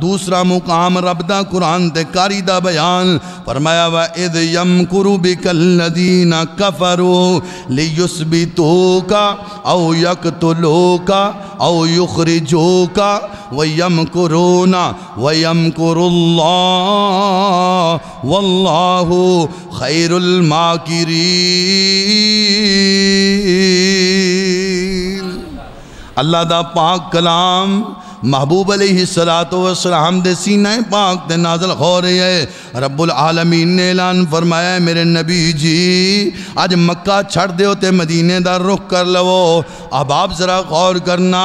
दूसरा मुकाम रब दा कुरान ते कारी दा बयान। फरमाया, वा इद यम कुरु बिकल्लदीना कफरो लियुस्बितुका औ यकतुलुका औ युखरिजुका व यमकुरूना, व यमकुरुल्लाह, वल्लाहु खैरुल माकिरीन। अल्लाह दा पाक कलाम महबूब अलैहि सलातो सलाम दे सीना पाक ते नाज़िल हो रही है। रब्बुल आलमीन ने ऐलान फरमाया मेरे नबी जी अज मक्का छड़ दो ते मदीने का रुख कर लवो। अब आप ज़रा गौर करना,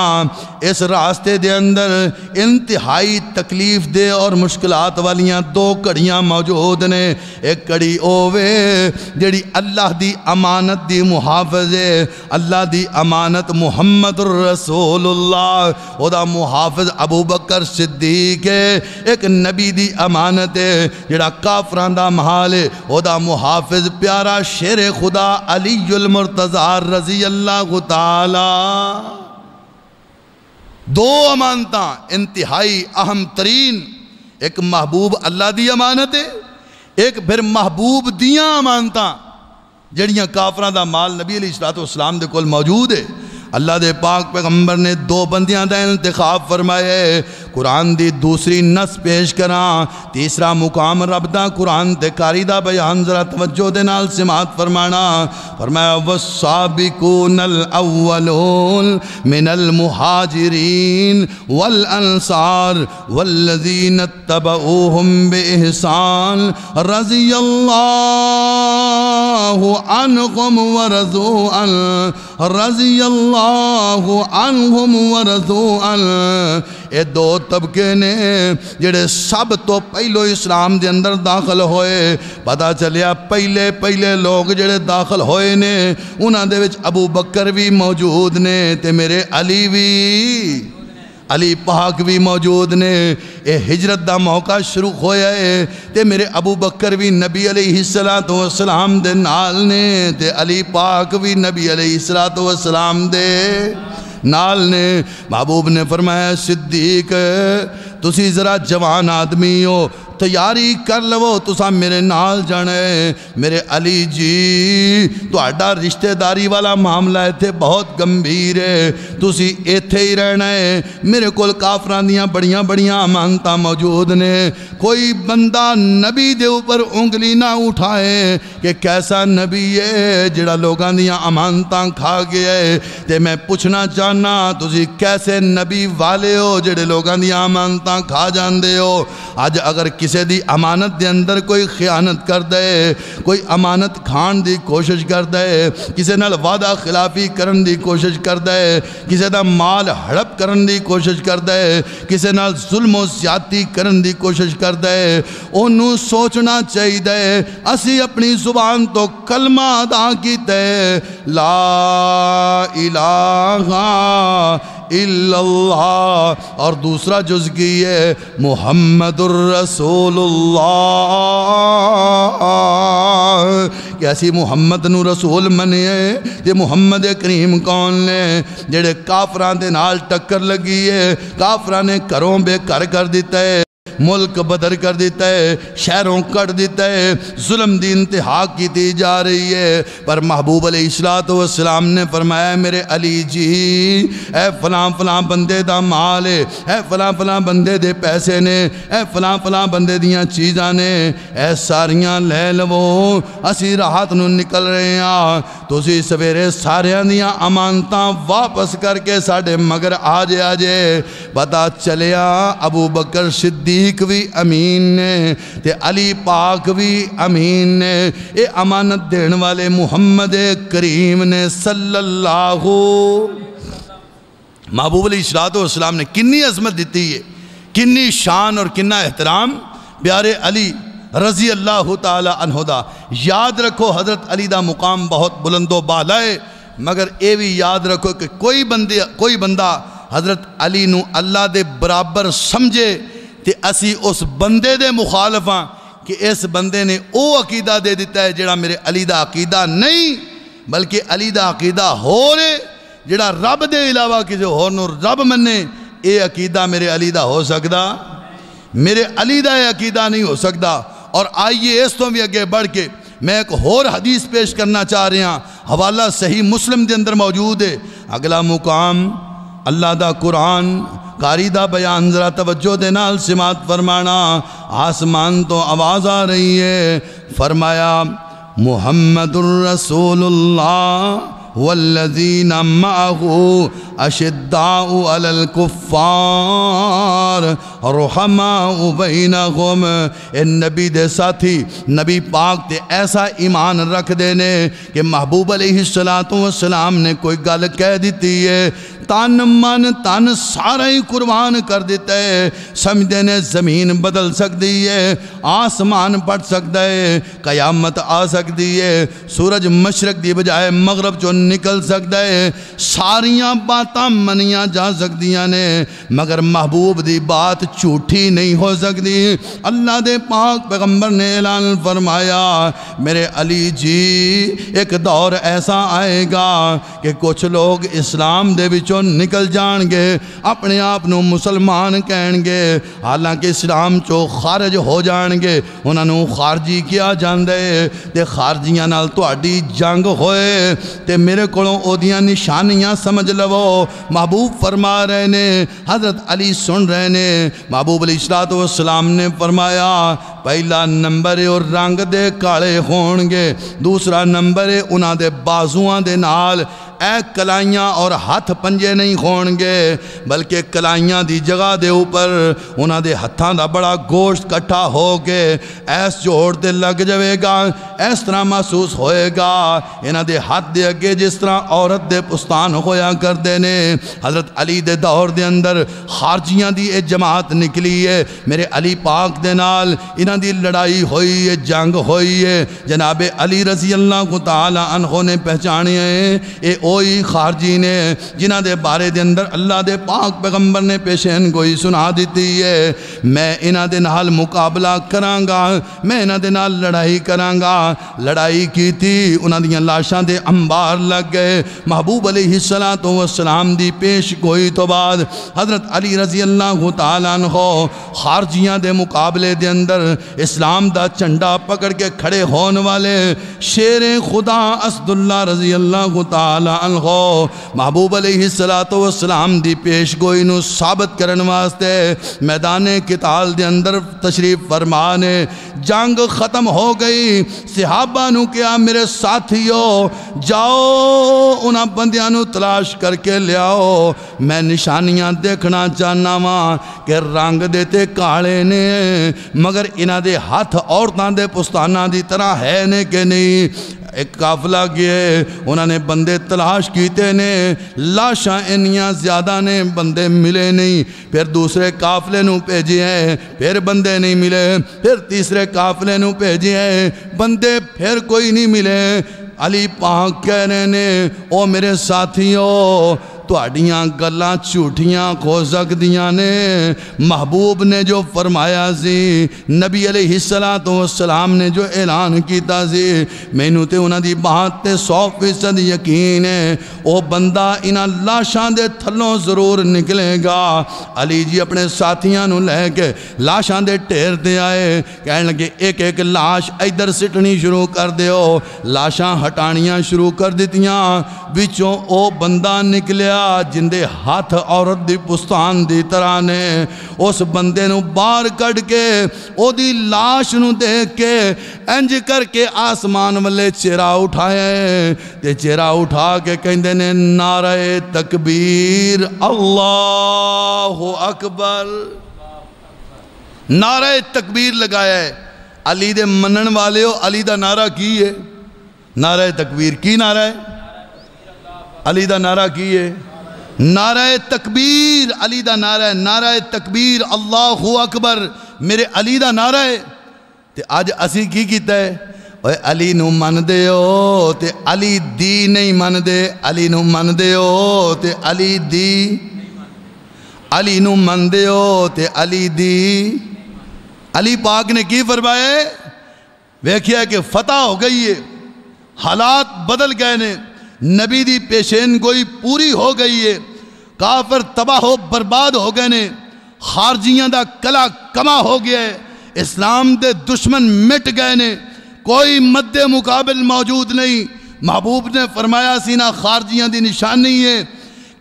इस रास्ते दे अंदर इंतहाई तकलीफ़ दे और मुश्किल वाली दो घड़ियाँ मौजूद ने। एक घड़ी ओवे, जड़ी अल्लाह की अमानत दी मुहाफज है। अल्लाह की अमानत मुहम्मद रसूलुल्लाह, ओदा मुहाफ अबू बकर सिद्दीक है। एक नबी की अमानत है जड़ा काफर महाल है मुहाफिज प्यारा शेर खुदा अली मुर्तजा रज़ी अल्लाह तला दो अमानत इंतहाई अहम तरीन एक महबूब अल्लाह की अमानत है एक फिर महबूब दियाँ अमानत जड़ियाँ काफर का माल नबी अली सलात इस्लाम के कोल मौजूद है अल्लाह के पाक पैगंबर ने दो बंदियाँ का इंतखाब फरमाया कुरान की दूसरी नस पेश करा। तीसरा मुकाम रब का कुरान ते कारी का बयान जरा तवज्जो दे नाल सिमात फरमाना। फरमाया वसाबिकूनल अव्वलून मिनल मुहाजिरीन वल अंसार वल्लजीन तबऊहुम बिइहसान रज़ी अल्लाहु अनहुम व रज़ू अन रज़ी अल्लाह ये दो तबके ने जेड़े सब तो पहलो इस्लाम के अंदर दाखिल होए, पता चलिया पहले पहले लोग जेड़े दाखिल होए ने उन्होंने अबू बकर भी मौजूद ने, ते मेरे अली भी, अली पाक भी मौजूद ने यह हिजरत का मौका शुरू होया है। तो मेरे अबू बकर भी नबी अली सला तो सलाम के नाल ने, ते अली पाक भी नबी अली सला तो सलाम दे नाल ने। महबूब ने फरमाया, सिद्दीक, तुसी ज़रा जवान आदमी हो तैयारी कर लवो तुसा मेरे नाल जाना मेरे अली जी थोड़ा रिश्तेदारी वाला मामला इतने बहुत गंभीर है तुसी इत्थे ही रहना है मेरे को काफर दियाँ बड़िया बड़िया अमानत मौजूद ने कोई बंदा नबी दे ऊपर उंगली ना उठाए कि कैसा नबी है जड़ा लोगों दियाँ अमानत खा गया है तो मैं पूछना चाहना तुम कैसे नबी वाले हो जड़े लोगों दियाँ अमानत खा जाते हो अज अगर किसी की अमानत के अंदर कोई खयानत कर दे, कोई अमानत खान की कोशिश कर दे, किसी वादा खिलाफी करने की कोशिश कर दे, किसी का माल हड़प करने की कोशिश कर दे, किसी जुल्मो करने की कोशिश कर दे सोचना चाहिए असी अपनी ज़ुबान तो कलमा अदा किया ला इलाहा इल्लल्लाह। और दूसरा जुज की है मोहम्मद कैसी मुहम्मद न रसूल मनिए, ये मुहम्मद करीम कौन ने, जेड़े काफर टक्कर लगी है, काफर ने घरों बेघर कर दिता है। मुल्क बदर कर दिता है, शहरों कट दिता है, जुल्म की इंतहा की दी जा रही है। पर महबूब अली सलाम ने फरमाया, मेरे अली जी ए फलां फलां बंदे का माल है ए फलां फलां बंदे दे पैसे ने ए फलां फलां बंदे दियाँ चीज़ा ने ए सारियाँ लै लवो, असी राहत न निकल रहे हैं तुम सवेरे सारिया दियाँ अमानत वापस करके साढ़े मगर आ जा जे। पता चलिया अबू बकर सिद्धी सिद्दीक भी अमीन ने ते अली पाक भी अमीन। ने ये अमानत देन वाले मुहम्मद करीम ने सल्लल्लाहु महबूब अली इस्लाम ने किन्नी अजमत दी है, किन्नी शान और किन्ना एहतराम। प्यारे अली रज़ी अल्लाह तहोदा याद रखो हज़रत अली का मुकाम बहुत बुलंदो बाला है, मगर ये भी याद रखो कि कोई बंदे, कोई बंदा हज़रत अली अल्लाह के बराबर समझे तो असी उस बंदे दे मुखालफ हाँ कि इस बंदे ने वह अकीदा दे दिता है जोड़ा मेरे अली का अकीदा नहीं, बल्कि अली का अकीदा हो, जोड़ा रब के इलावा किसी होर रब मने ये अकीदा मेरे अली का हो सकता मेरे अली का अकीदा नहीं हो सकता और आइए इस तो भी अगे बढ़ के मैं एक होर हदीस पेश करना चाह रहा हवाला सही मुस्लिम के अंदर मौजूद है। अगला मुकाम अल्लाह का कुरान कारी का बयान, जरा तवज्जो दे नाल सिमात फरमाना। आसमान तो आवाज़ आ रही है। फरमाया मुहम्मद रसूलुल्लाह, वल्लजीन माहू। अशिद्दाउ अलल कुफ़ार रहमाउ बैनहुम ए नबी दे साथी, नबी पाक ते ऐसा ईमान रख देने कि महबूब अलैहिस्सलाम ने कोई गल कह दी है। तन मन तन सारा ही कुर्बान कर दिता है। समझते ने ज़मीन बदल सकती है, आसमान पट सकता है, कयामत आ सकती है, सूरज मशरक की बजाय मगरब चो निकल सकता है। सारिया मनिया जा सकदियां ने मगर महबूब की बात झूठी नहीं हो सकती अल्लाह के पाक पैगंबर ने ऐलान फरमाया मेरे अली जी एक दौर ऐसा आएगा कि कुछ लोग इस्लाम के ਵਿੱਚੋਂ ਨਿਕਲ ਜਾਣਗੇ ਆਪਣੇ ਆਪ ਨੂੰ ਮੁਸਲਮਾਨ ਕਹਿਣਗੇ ਹਾਲਾਂਕਿ ਇਸਲਾਮ ਚੋਂ ਖਾਰਜ ਹੋ ਜਾਣਗੇ ਉਹਨਾਂ ਨੂੰ ਖਾਰਜੀ ਕਿਹਾ ਜਾਂਦਾ ਹੈ ਤੇ ਖਾਰਜੀਆਂ ਨਾਲ ਤੁਹਾਡੀ ਜੰਗ ਹੋਏ ਤੇ ਮੇਰੇ ਕੋਲੋਂ ਉਹਦੀਆਂ ਨਿਸ਼ਾਨੀਆਂ ਸਮਝ ਲਵੋ महबूब फरमा रहे ने, हज़रत अली सुन रहे ने, महबूब अली सलाम ने फरमाया, पहला नंबर और रंग दे काले होंगे दूसरा नंबर उन्होंने बाजुआ के नाल कलाइयाँ और हथ पंजे नहीं होणगे बल्कि कलाइयाँ की जगह के उपर उन्होंने हथों का बड़ा गोश्त कट्ठा हो के ऐस जोड़ ते लग जाएगा इस तरह महसूस होएगा। इन्हों के हाथ के अगे जिस तरह औरत के पुस्तान होया करते ने, हज़रत अली के दौर के अंदर खारजियाँ की यह जमात निकली है मेरे अली पाक के नाल इन्हों की लड़ाई हुई है जंग हुई है जनाबे अली रज़ी अल्लाह को ताला अनहो ने पहचाने ये ओही खारजी ने, जिन्हों के बारे के अंदर अल्लाह के पाक पैगंबर ने पेशन गोई सुना दी है। मैं इन्हों के नाल मुकाबला कराँगा, मैं इन्हों के नाल लड़ाई कराँगा। लड़ाई की उन्होंने लाशा के अंबार लग गए। महबूब अली हिस्सला तो सलाम की पेश गोई तो बाद हज़रत अली रज़ी अल्लाह तन हो खारजियाँ के मुकाबले के अंदर इस्लाम का झंडा पकड़ के खड़े होने वाले शेर खुदा असदुल्ला रज़ी अल्लाह तला हो महबूब सलाम की पेश गोई साबित करने वास्ते मैदान किताल के अंदर तशरीफ़ फरमा ने जंग खत्म हो गई। सिहाबा क्या मेरे साथियों, जाओ उन्होंने बंदियाँ तलाश करके लियाओ। मैं निशानियाँ देखना चाहना वा कि रंग देते काले ने, मगर इन्हों के हथ औरतों के पुस्ताना की तरह है ने कि नहीं? एक काफिला गया उन्होंने बंदे तलाश किए ने। लाशा इनिया ज़्यादा ने, बंदे मिले नहीं। फिर दूसरे काफिले भेजे हैं, फिर बंदे नहीं मिले। फिर तीसरे काफिले भेजे है, बंदे फिर कोई नहीं मिले। अली पाक कह रहे ने, ओ मेरे साथियों थोड़िया गल् झूठिया खो सकदिया ने। महबूब ने जो फरमाया नबी अले हिस्सा तो सलाम ने जो ऐलान किया मैनू तो उन्होंने बात से सौ फ़ीसद यकीन है। वह बंदा इन्हों लाशा के थलों ज़रूर निकलेगा। अली जी अपने साथियों लैके लाशा के ढेर से आए कह लगे, एक एक लाश इधर सिटनी शुरू कर दौ लाशा हटाणिया शुरू कर दियाँ बिचों बंदा निकलिया होया जिंदे हथ औरत की पुस्तान की तरह ने उस बंदे बाहर कढ़ के ओदी लाश न देख के इंज करके आसमान वाले चेहरा उठाया ते चेहरा उठा के कहते ने नारे तकबीर अल्लाह अकबर नारे तकबीर लगाया है अली दे मनन वाले हो अली का नारा की है नारा तकबीर की नारा है अली का नारा की है? नारा तकबीर, अली का नारा है। नारा तकबीर, अल्लाह अकबर। मेरे अली का नारा है। तो अज असी की किया है? अली मनते हो तो अली दी नहीं मनते अली मनते हो तो अली दी। अली मनते हो तो अली दी। अली पाक ने की फरमाया वेख्या कि फतह हो गई है। हालात बदल गए ने। नबी की पेशेन गोई पूरी हो गई है। काफर तबाह बर्बाद हो गए ने। खारजियाँ का कला कमा हो गया है। इस्लाम के दुश्मन मिट गए ने। कोई मद्दे मुकाबल मौजूद नहीं। महबूब ने फरमाया सी ना खारजियाँ की निशानी है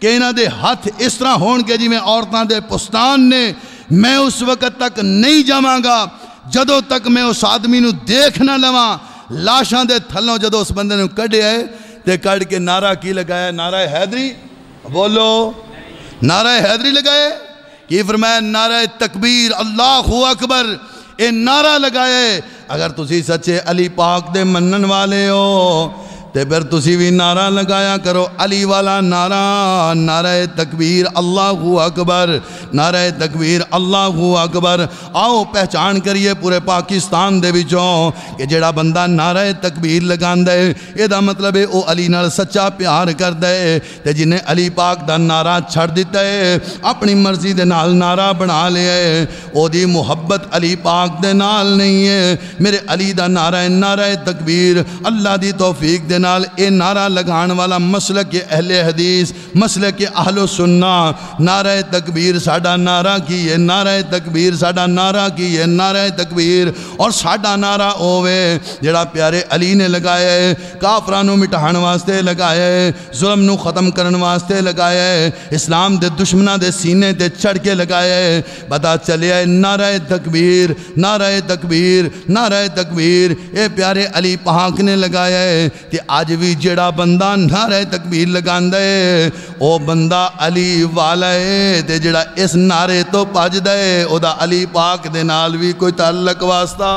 कि इन्हों के हथ इस तरह हो जिमें औरतों के पुस्तान ने। मैं उस वक्त तक नहीं जावगा, जदों तक मैं उस आदमी देख ना लवा। लाशा के थलों जो उस बंद कढ़िया है कढ़ के नारा की लगाया, नारा हैदरी? बोलो। नारा हैदरी लगाए? कि फरमाया, नारा तकबीर, अल्लाह अकबर, ये नारा लगाए। अगर तुम सच्चे अली पाक दे मनन वाले हो तो फिर तुम भी नारा लगाया करो। अली वाला नारा नारा तकबीर, अल्लाह अकबर। नारा तकबीर, अल्लाह अकबर। आओ, पहचान करिए पूरे पाकिस्तान दे कि जड़ा बंदा नारा तकबीर लगा है यदा मतलब है वह अली नाल सच्चा प्यार करता है। तो जिन्हें अली पाक का नारा छड़ दिता है, अपनी मर्ज़ी के नाल नारा बना लिया है। ओदी मुहब्बत अली पाक दे नाल नहीं है। मेरे अली का नारा है नारा तकबीर। अल्लाह की तौफीक दे नाल ये नारा लगान वाला मसल के अहले हदीस मसल के आहलो सुनना। नारा तकबीर साडा नारा की है नारा तकबीर साडा नारा की है नारा तकबीर। और साडा नारा होवे जड़ा प्यारे अली ने लगाया है काफरा मिटाण वास्ते लगाया है जुल्म ख़त्म करने वास्ते लगाया है, इस्लाम के दुश्मनों के सीने ते चढ़ के लगाया है। पता चलिया है नारा तकबीर नारा तकबीर नारा तकबीर। ये प्यारे अली पहाक ने लगाया है कि अज भी जड़ा बंदा नारे तकबीर लगा है वह बंदा अली वाला है तो जड़ा इस नारे तो भजद है अली पाक दे नाल भी कोई ताल्लक वास्ता